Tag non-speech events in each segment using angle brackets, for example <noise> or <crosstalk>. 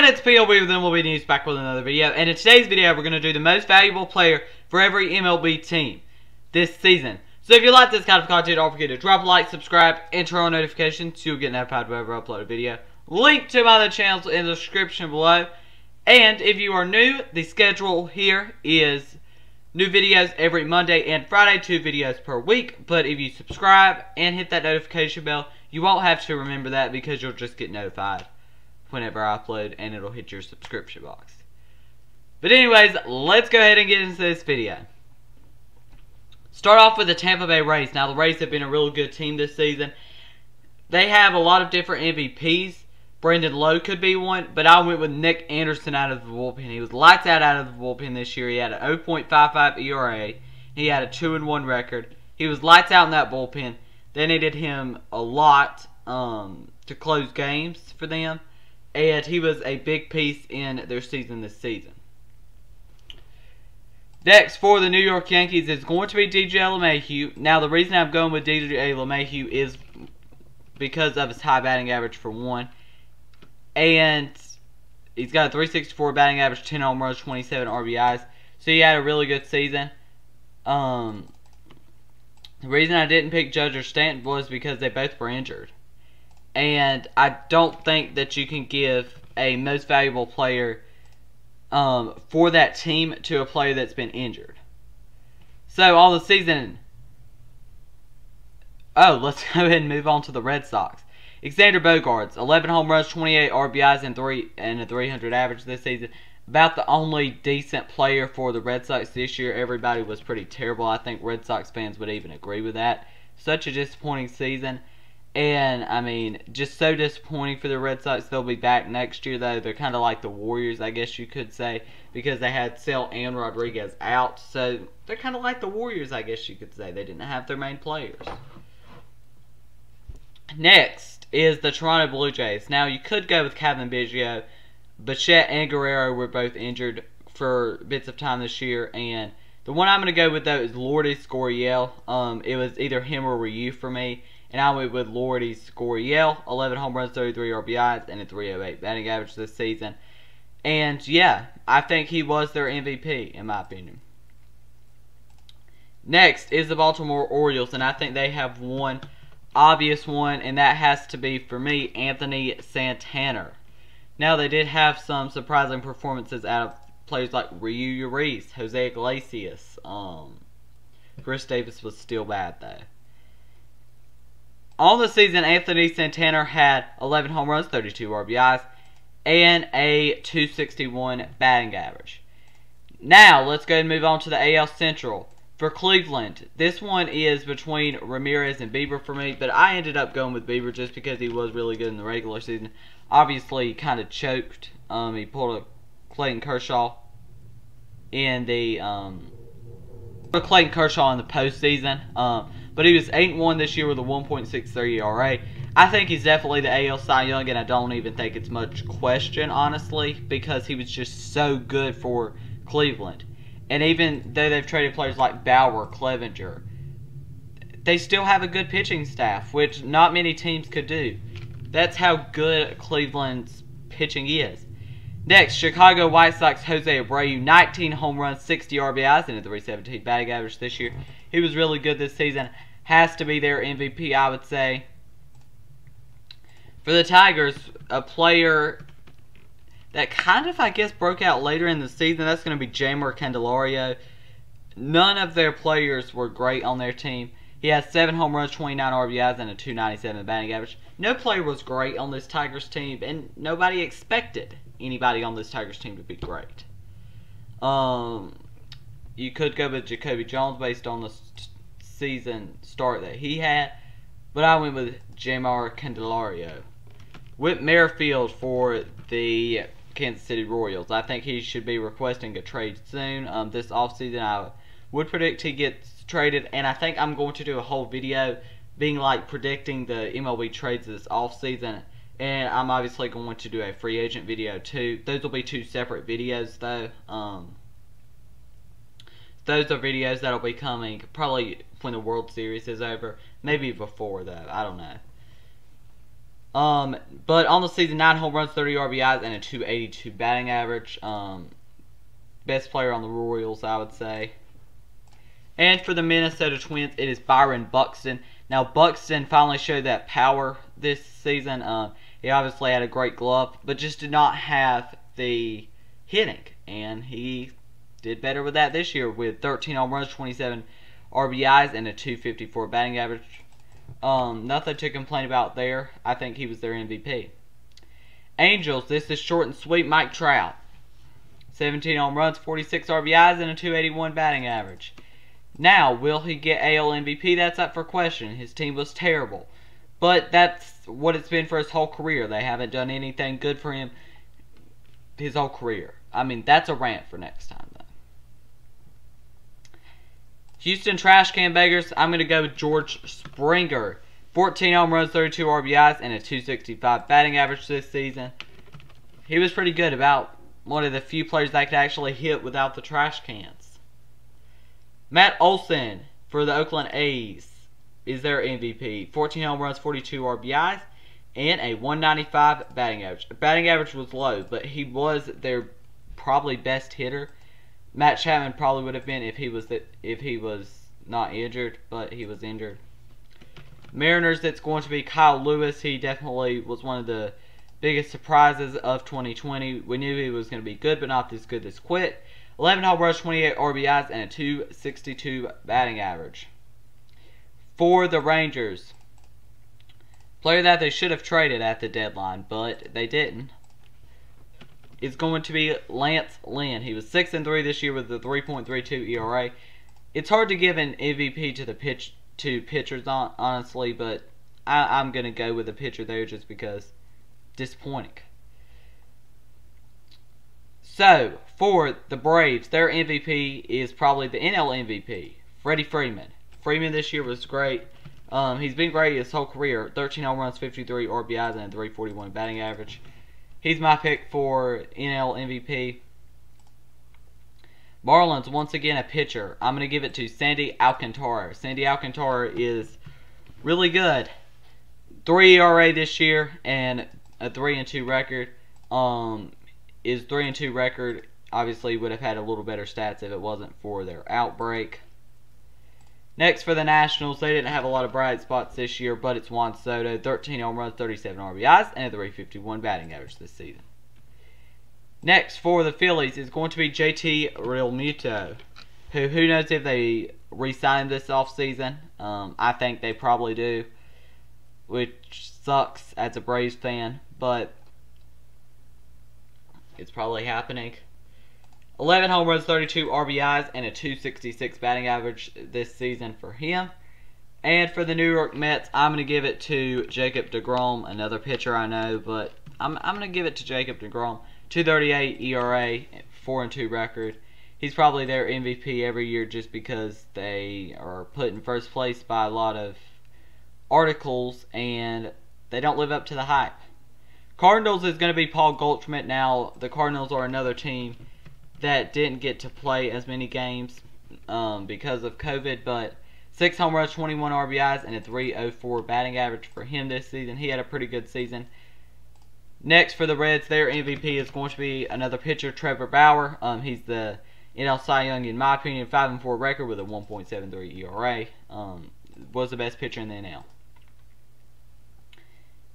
And it's PLB, then we'll be news back with another video. And in today's video, we're going to do the most valuable player for every MLB team this season. So if you like this kind of content, don't forget to drop a like, subscribe, and turn on notifications so you'll get notified whenever I upload a video. Link to my other channels in the description below. And if you are new, the schedule here is new videos every Monday and Friday, two videos per week. But if you subscribe and hit that notification bell, you won't have to remember that because you'll just get notified whenever I upload and it'll hit your subscription box. But anyways, let's go ahead and get into this video. Start off with the Tampa Bay Rays. Now, the Rays have been a real good team this season. They have a lot of different MVPs. Brandon Lowe could be one, but I went with Nick Anderson out of the bullpen. He was lights out out of the bullpen this year. He had an 0.55 ERA. He had a 2-1 record. He was lights out in that bullpen. They needed him a lot um, to close games for them, and he was a big piece in their season this season. Next, for the New York Yankees, is going to be DJ LeMahieu. Now, the reason I'm going with DJ LeMahieu is because of his high batting average, for one. And he's got a 364 batting average, 10 home runs, 27 RBIs. So he had a really good season. Um, the reason I didn't pick Judge or Stanton was because they both were injured. And I don't think that you can give a most valuable player um, for that team to a player that's been injured. So, all the season. Oh, let's <laughs> go ahead and move on to the Red Sox. Xander Bogaerts, 11 home runs, 28 RBIs, and three and a 300 average this season. About the only decent player for the Red Sox this year. Everybody was pretty terrible. I think Red Sox fans would even agree with that. Such a disappointing season. And, I mean, just so disappointing for the Red Sox. They'll be back next year, though. They're kind of like the Warriors, I guess you could say, because they had Sale and Rodriguez out. So, they're kind of like the Warriors, I guess you could say. They didn't have their main players. Next is the Toronto Blue Jays. Now, you could go with Cavan Biggio. Bichette and Guerrero were both injured for bits of time this year. And the one I'm going to go with, though, is Lourdes Gurriel. Um, it was either him or Ryu for me. And I went with Lourdes Gurriel, 11 home runs, 33 RBIs, and a 308 batting average this season. And yeah, I think he was their MVP, in my opinion. Next is the Baltimore Orioles, and I think they have one obvious one, and that has to be, for me, Anthony Santander. Now, they did have some surprising performances out of players like Ryu Urias, Jose Iglesias. Um, Chris Davis was still bad, though. On the season, Anthony Santander had 11 home runs, 32 RBIs, and a 261 batting average. Now, let's go and move on to the AL Central. For Cleveland, this one is between Ramirez and Bieber for me, but I ended up going with Bieber just because he was really good in the regular season. Obviously, he kind of choked. Um, he pulled a Clayton Kershaw in the um, Clayton Kershaw in the postseason. Um, but he was 8 1 this year with a 1.63 ERA. I think he's definitely the AL Cy Young, and I don't even think it's much question, honestly, because he was just so good for Cleveland. And even though they've traded players like Bauer, Clevinger, they still have a good pitching staff, which not many teams could do. That's how good Cleveland's pitching is. Next, Chicago White Sox Jose Abreu, 19 home runs, 60 RBIs, and a 317 batting average this year. He was really good this season. Has to be their MVP, I would say. For the Tigers, a player that kind of, I guess, broke out later in the season, that's going to be Jeimer Candelario. None of their players were great on their team. He has 7 home runs, 29 RBIs, and a 297 batting average. No player was great on this Tigers team, and nobody expected anybody on this Tigers team to be great. Um, you could go with Jacoby Jones based on the season start that he had, but I went with Jeimer Candelario. Whit Merrifield for the Kansas City Royals. I think he should be requesting a trade soon. Um, this offseason, I would predict he gets traded, and I think I'm going to do a whole video being like predicting the MLB trades this offseason. And I'm obviously going to do a free agent video too. Those will be two separate videos though. Um, those are videos that'll be coming probably when the World Series is over. Maybe before though. I don't know. Um, but on the season, nine home runs, 30 RBIs, and a 282 batting average. Um, best player on the Royals, I would say. And for the Minnesota Twins, it is Byron Buxton. Now, Buxton finally showed that power this season. Um, he obviously had a great glove, but just did not have the hitting. And he did better with that this year with 13 home runs, 27 RBIs, and a 254 batting average. Um, nothing to complain about there. I think he was their MVP. Angels, this is short and sweet. Mike Trout. 17 home runs, 46 RBIs, and a 281 batting average. Now, will he get AL MVP? That's up for question. His team was terrible. But that's what it's been for his whole career. They haven't done anything good for him his whole career. I mean, that's a rant for next time, though. Houston Trash Can Beggars, I'm going to go with George Springer. 14 home runs, 32 RBIs, and a 265 batting average this season. He was pretty good, about one of the few players that could actually hit without the trash cans. Matt Olson for the Oakland A's is their MVP. 14 home runs, 42 RBIs, and a 195 batting average. Batting average was low, but he was their probably best hitter. Matt Chapman probably would have been if he was the, if he was not injured, but he was injured. Mariners, that's going to be Kyle Lewis. He definitely was one of the biggest surprises of 2020. We knew he was going to be good, but not this good this quit. 11 home runs, 28 RBIs, and a 262 batting average. For the Rangers, player that they should have traded at the deadline, but they didn't is going to be Lance Lynn. He was 6 and 3 this year with a 3.32 ERA. It's hard to give an MVP to the pitch to pitchers honestly, but I, am gonna go with the pitcher there just because disappointing. So for the Braves, their MVP is probably the NL MVP, Freddie Freeman. Freeman this year was great. Um, he's been great his whole career. 13 home runs, 53 RBIs, and a 341 batting average. He's my pick for NL MVP. Marlins, once again, a pitcher. I'm going to give it to Sandy Alcantara. Sandy Alcantara is really good. 3 ERA this year and a 3 and 2 record. Um, is 3 and 2 record obviously would have had a little better stats if it wasn't for their outbreak. Next for the Nationals, they didn't have a lot of bright spots this year, but it's Juan Soto, 13 home runs, 37 RBIs, and a 351 batting average this season. Next for the Phillies is going to be JT Realmuto, who who knows if they re-sign this offseason. Um, I think they probably do, which sucks as a Braves fan, but it's probably happening. 11 home runs, 32 RBIs, and a 266 batting average this season for him. And for the New York Mets, I'm going to give it to Jacob DeGrom, another pitcher I know, but I'm, I'm going to give it to Jacob DeGrom. 238 ERA, 4 and 2 record. He's probably their MVP every year just because they are put in first place by a lot of articles and they don't live up to the hype. Cardinals is going to be Paul Goldschmidt now. The Cardinals are another team that didn't get to play as many games um, because of COVID, but six home runs, 21 RBIs, and a 304 batting average for him this season. He had a pretty good season. Next for the Reds, their MVP is going to be another pitcher, Trevor Bauer. Um, he's the NL Cy Young, in my opinion, 5 and 4 record with a 1.73 ERA. Um, was the best pitcher in the NL.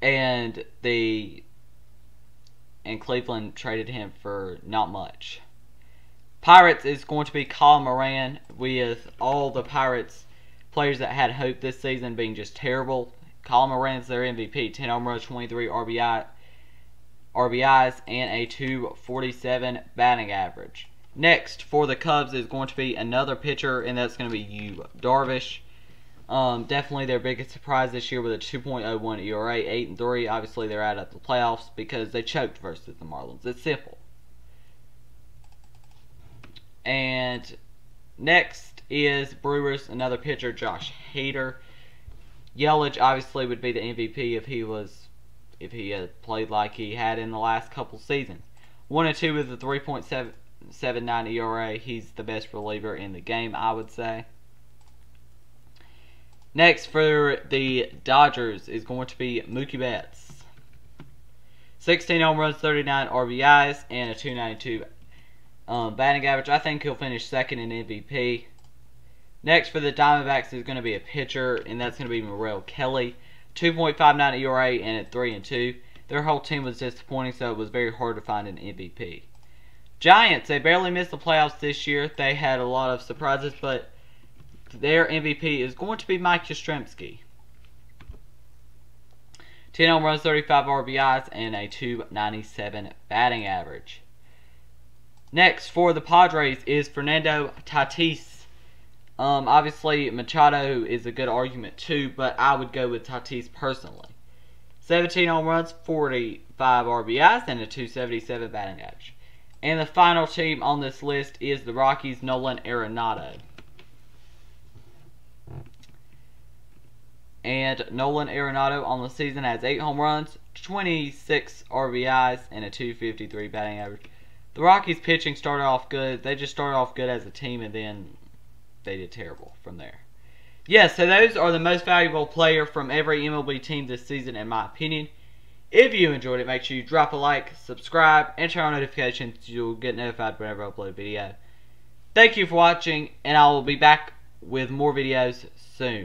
And the and Cleveland traded him for not much. Pirates is going to be Colin Moran with all the Pirates players that had hope this season being just terrible. Colin Moran's their MVP, 10 home runs, 23 RBI, RBIs, and a 247 batting average. Next for the Cubs is going to be another pitcher, and that's going to be Yu Darvish. Um, definitely their biggest surprise this year with a 2.01 ERA, 8 and 3. Obviously, they're out of the playoffs because they choked versus the Marlins. It's simple. And next is Brewers, another pitcher, Josh Hader. Yelich obviously would be the MVP if he was if he had played like he had in the last couple seasons. One and two with a 3.79 ERA. He's the best reliever in the game, I would say. Next for the Dodgers is going to be Mookie Betts. 16 home runs, 39 RBIs, and a 292 um, batting average. I think he'll finish second in MVP. Next for the Diamondbacks is going to be a pitcher, and that's going to be Merrill Kelly. 2.59 ERA and at 3 and 2. Their whole team was disappointing, so it was very hard to find an MVP. Giants, they barely missed the playoffs this year. They had a lot of surprises, but their MVP is going to be Mike Yastrzemski. 10 home runs, 35 RBIs, and a 297 batting average. Next for the Padres is Fernando Tatis. Um, obviously, Machado is a good argument too, but I would go with Tatis personally. 17 home runs, 45 RBIs, and a 277 batting average. And the final team on this list is the Rockies' Nolan Arenado. And Nolan Arenado on the season has 8 home runs, 26 RBIs, and a 253 batting average. The Rockies pitching started off good. They just started off good as a team, and then they did terrible from there. Yes, so those are the most valuable player from every MLB team this season, in my opinion. If you enjoyed it, make sure you drop a like, subscribe, and turn on notifications so you'll get notified whenever I upload a video. Thank you for watching, and I will be back with more videos soon.